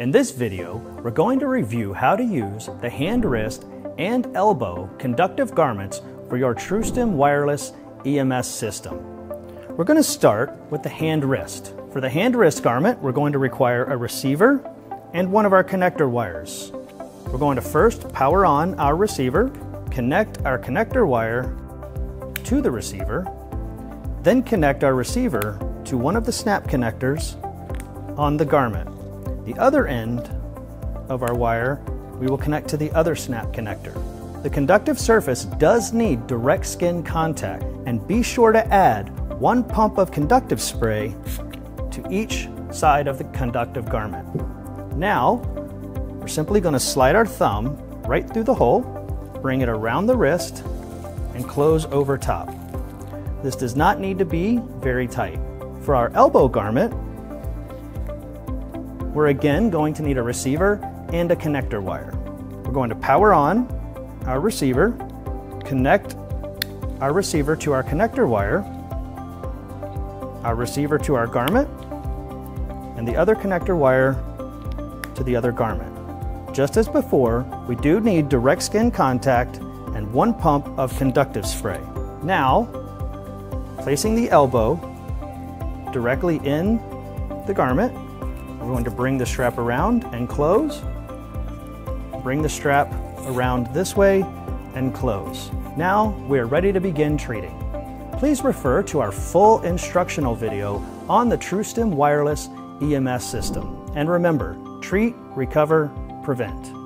In this video, we're going to review how to use the hand wrist and elbow conductive garments for your TrueStim wireless EMS system. We're going to start with the hand wrist. For the hand wrist garment, we're going to require a receiver and one of our connector wires. We're going to first power on our receiver, connect our connector wire to the receiver, then connect our receiver to one of the snap connectors on the garment. The other end of our wire we will connect to the other snap connector. The conductive surface does need direct skin contact and be sure to add one pump of conductive spray to each side of the conductive garment. Now, we're simply going to slide our thumb right through the hole, bring it around the wrist, and close over top. This does not need to be very tight. For our elbow garment, we're again going to need a receiver and a connector wire. We're going to power on our receiver, connect our receiver to our connector wire, our receiver to our garment, and the other connector wire to the other garment. Just as before, we do need direct skin contact and one pump of conductive spray. Now, placing the elbow directly in the garment, we're going to bring the strap around and close. Bring the strap around this way and close. Now we are ready to begin treating. Please refer to our full instructional video on the TrueStim wireless EMS system. And remember, treat, recover, prevent.